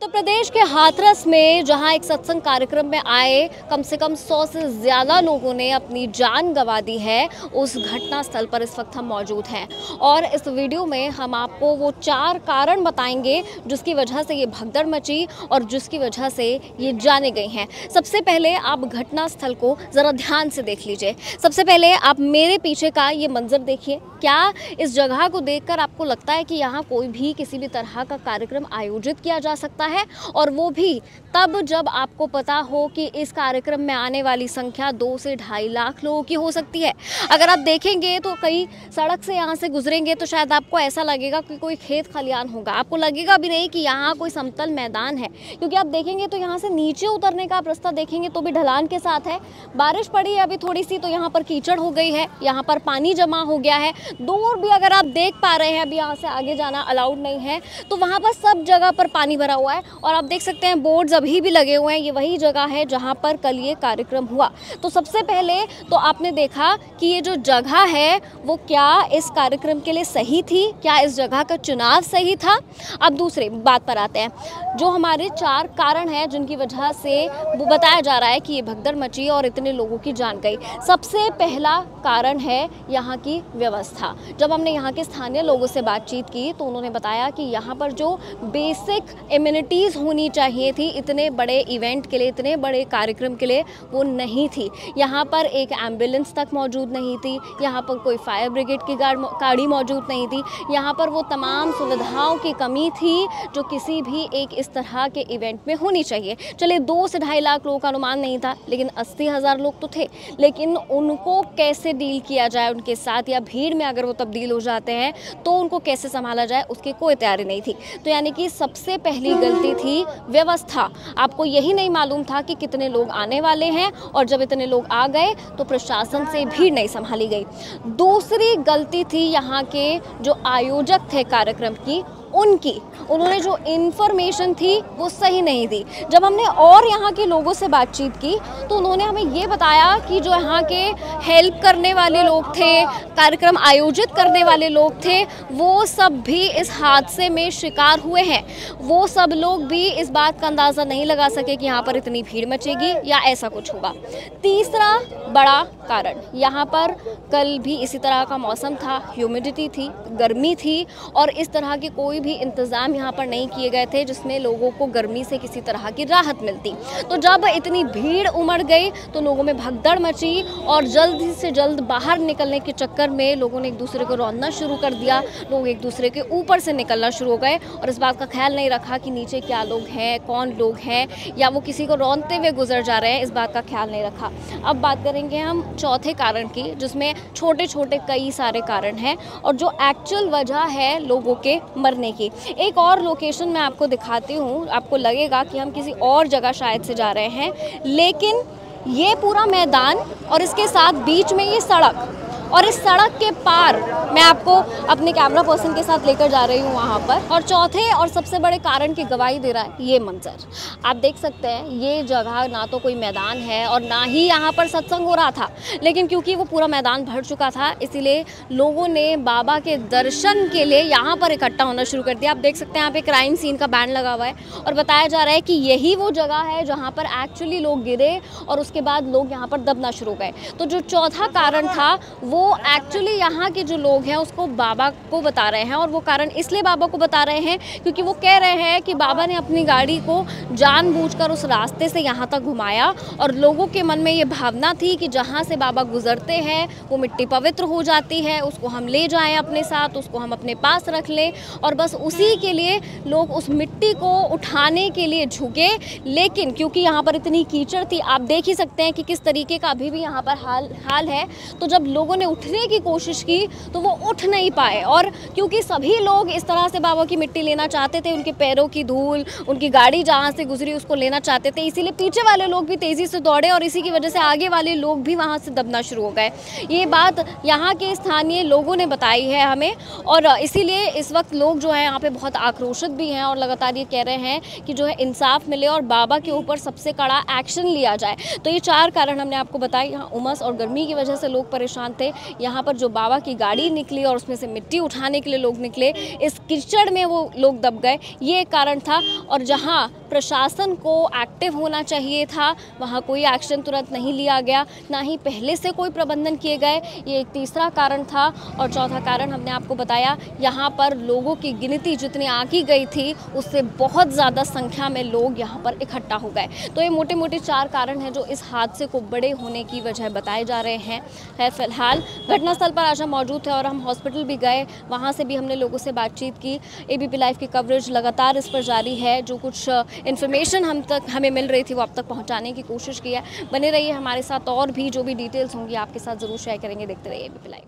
उत्तर प्रदेश के हाथरस में, जहाँ एक सत्संग कार्यक्रम में आए, कम से कम सौ से ज़्यादा लोगों ने अपनी जान गंवा दी है। उस घटना स्थल पर इस वक्त हम मौजूद हैं। और इस वीडियो में हम आपको वो चार कारण बताएँगे, जिसकी वजह से ये भगदड़ मची और जिसकी वजह से ये जाने गई हैं। सबसे पहले आप घटना स्थल को ज़रा ध्यान से देख लीजिए। सबसे पहले आप मेरे पीछे का ये मंजर देखिए। क्या इस जगह को देखकर आपको लगता है कि यहाँ कोई भी किसी भी तरह का कार्यक्रम आयोजित किया जा सकता है और वो भी तब जब आपको पता हो कि इस कार्यक्रम में आने वाली संख्या दो से ढाई लाख लोगों की हो सकती है। अगर आप देखेंगे तो कई सड़क से यहाँ से गुजरेंगे तो शायद आपको ऐसा लगेगा कि कोई खेत खलियान होगा। आपको लगेगा भी नहीं कि यहाँ कोई समतल मैदान है, क्योंकि आप देखेंगे तो यहाँ से नीचे उतरने का रास्ता देखेंगे तो भी ढलान के साथ है। बारिश पड़ी है अभी थोड़ी सी तो यहाँ पर कीचड़ हो गई है, यहाँ पर पानी जमा हो गया है। दूर भी अगर आप देख पा रहे हैं, अभी यहाँ से आगे जाना अलाउड नहीं है तो वहाँ पर सब जगह पर पानी भरा हुआ है। और आप देख सकते हैं बोर्ड्स अभी भी लगे हुए हैं। ये वही जगह है जहाँ पर कल ये कार्यक्रम हुआ। तो सबसे पहले तो आपने देखा कि ये जो जगह है, वो क्या इस कार्यक्रम के लिए सही थी? क्या इस जगह का चुनाव सही था? अब दूसरे बात पर आते हैं। जो हमारे चार कारण हैं जिनकी वजह से वो बताया जा रहा है कि ये भगदड़ मची और इतने लोगों की जान गई। सबसे पहला कारण है यहाँ की व्यवस्था। जब हमने यहाँ के स्थानीय लोगों से बातचीत की तो उन्होंने बताया कि यहाँ पर जो बेसिक इम्यूनिटीज़ होनी चाहिए थी, इतने बड़े इवेंट के लिए, इतने बड़े कार्यक्रम के लिए वो नहीं थी। यहाँ पर एक एंबुलेंस तक मौजूद नहीं थी, यहाँ पर कोई फायर ब्रिगेड की गाड़ी मौजूद नहीं थी। यहाँ पर वो तमाम सुविधाओं की कमी थी जो किसी भी एक इस तरह के इवेंट में होनी चाहिए। चलिए, दो से ढाई लाख लोगों का अनुमान नहीं था, लेकिन अस्सी हज़ार लोग तो थे। लेकिन उनको कैसे डील किया जाए उनके साथ, या भीड़ में अगर वो तब्दील हो जाते हैं तो उनको कैसे संभाला जाए, उसकी कोई तैयारी नहीं थी। तो यानी कि सबसे पहली गलती थी व्यवस्था। आपको यही नहीं मालूम था कि कितने लोग आने वाले हैं और जब इतने लोग आ गए तो प्रशासन से भीड़ नहीं संभाली गई। दूसरी गलती थी यहाँ के जो आयोजक थे कार्यक्रम की उनकी। उन्होंने जो इन्फॉर्मेशन थी, वो सही नहीं दी। जब हमने और यहाँ के लोगों से बातचीत की तो उन्होंने हमें ये बताया कि जो यहाँ के हेल्प करने वाले लोग थे, कार्यक्रम आयोजित करने वाले लोग थे, वो सब भी इस हादसे में शिकार हुए हैं। वो सब लोग भी इस बात का अंदाज़ा नहीं लगा सके कि यहाँ पर इतनी भीड़ मचेगी या ऐसा कुछ होगा। तीसरा बड़ा कारण। यहाँ पर कल भी इसी तरह का मौसम था ह्यूमिडिटी थी, गर्मी थी और इस तरह के कोई भी इंतज़ाम यहाँ पर नहीं किए गए थे जिसमें लोगों को गर्मी से किसी तरह की राहत मिलती। तो जब इतनी भीड़ उमड़ गई तो लोगों में भगदड़ मची और जल्द से जल्द बाहर निकलने के चक्कर में लोगों ने एक दूसरे को रौंदना शुरू कर दिया। लोग एक दूसरे के ऊपर से निकलना शुरू हो गए और इस बात का ख्याल नहीं रखा कि नीचे क्या लोग हैं, कौन लोग हैं या वो किसी को रौनते हुए गुजर जा रहे हैं, इस बात का ख्याल नहीं रखा। अब बात करेंगे हम चौथे कारण की, जिसमें छोटे छोटे कई सारे कारण हैं और जो एक्चुअल वजह है लोगों के मरने की। एक और लोकेशन मैं आपको दिखाती हूँ। आपको लगेगा कि हम किसी और जगह शायद से जा रहे हैं, लेकिन ये पूरा मैदान और इसके साथ बीच में ये सड़क और इस सड़क के पार मैं आपको अपने कैमरा पर्सन के साथ लेकर जा रही हूँ वहाँ पर। और चौथे और सबसे बड़े कारण की गवाही दे रहा है ये मंजर। आप देख सकते हैं, ये जगह ना तो कोई मैदान है और ना ही यहाँ पर सत्संग हो रहा था। लेकिन क्योंकि वो पूरा मैदान भर चुका था, इसीलिए लोगों ने बाबा के दर्शन के लिए यहाँ पर इकट्ठा होना शुरू कर दिया। आप देख सकते हैं, यहाँ पे क्राइम सीन का बैंड लगा हुआ है और बताया जा रहा है कि यही वो जगह है जहाँ पर एक्चुअली लोग गिरे और उसके बाद लोग यहाँ पर दबना शुरू हो गए। तो जो चौथा कारण था, वो एक्चुअली यहाँ के जो लोग हैं, उसको बाबा को बता रहे हैं और वो कारण इसलिए बाबा को बता रहे हैं क्योंकि वो कह रहे हैं कि बाबा ने अपनी गाड़ी को जानबूझकर उस रास्ते से यहाँ तक घुमाया और लोगों के मन में ये भावना थी कि जहाँ से बाबा गुजरते हैं, वो मिट्टी पवित्र हो जाती है, उसको हम ले जाएँ अपने साथ, उसको हम अपने पास रख लें और बस उसी के लिए लोग उस मिट्टी को उठाने के लिए झुके। लेकिन क्योंकि यहाँ पर इतनी कीचड़ थी, आप देख ही सकते हैं कि किस तरीके का अभी भी यहाँ पर हाल हाल है। तो जब लोगों ने उठने की कोशिश की तो वो उठ नहीं पाए। और क्योंकि सभी लोग इस तरह से बाबा की मिट्टी लेना चाहते थे, उनके पैरों की धूल, उनकी गाड़ी जहाँ से गुजरी उसको लेना चाहते थे, इसीलिए पीछे वाले लोग भी तेज़ी से दौड़े और इसी की वजह से आगे वाले लोग भी वहाँ से दबना शुरू हो गए। ये बात यहाँ के स्थानीय लोगों ने बताई है हमें और इसीलिए इस वक्त लोग जो है, यहाँ पे बहुत आक्रोशित भी हैं और लगातार ये कह रहे हैं कि जो है इंसाफ मिले और बाबा के ऊपर सबसे कड़ा एक्शन लिया जाए। तो ये चार कारण हमने आपको बताए। यहाँ उमस और गर्मी की वजह से लोग परेशान थे यहाँ पर जो बाबा की गाड़ी निकली और उसमें से मिट्टी उठाने के लिए लोग निकले, इस कीचड़ में वो लोग दब गए। ये एक कारण था और जहाँ प्रशासन को एक्टिव होना चाहिए था, वहाँ कोई एक्शन तुरंत नहीं लिया गया। ना ही पहले से कोई प्रबंधन किए गए, ये एक तीसरा कारण था। और चौथा कारण हमने आपको बताया, यहाँ पर लोगों की गिनती जितनी आकी गई थी, उससे बहुत ज़्यादा संख्या में लोग यहाँ पर इकट्ठा हो गए। तो ये मोटे मोटे चार कारण हैं जो इस हादसे को बड़े होने की वजह बताए जा रहे हैं। है, फ़िलहाल घटनास्थल पर आज हम मौजूद थे और हम हॉस्पिटल भी गए। वहाँ से भी हमने लोगों से बातचीत की। ए बी पी लाइव की कवरेज लगातार इस पर जारी है। जो कुछ इन्फॉर्मेशन हम तक, हमें मिल रही थी वो अब तक पहुँचाने की कोशिश की है। बने रहिए हमारे साथ और भी जो भी डिटेल्स होंगी, आपके साथ ज़रूर शेयर करेंगे। देखते रहिए ए बी पी लाइव